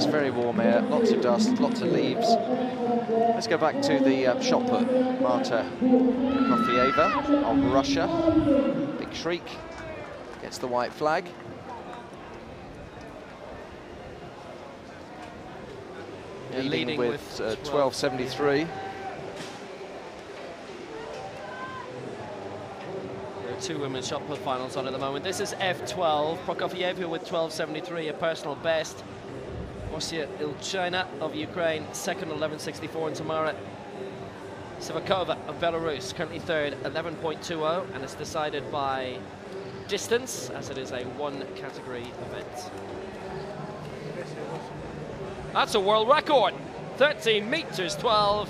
It's very warm air, lots of dust, lots of leaves. Let's go back to the um, shot put. Marta Prokofyeva of Russia. Big shriek. Gets the white flag. leading, leading, with, with uh, 1273. There are two women's shot put finals on at the moment. This is F12. Prokofyeva with 1273, a personal best. Osia Ilchyna of Ukraine, second 1164, and Tamara Sivakova of Belarus, currently third, 11.20, and it's decided by distance, as it is a one category event. That's a world record. 13 meters 12.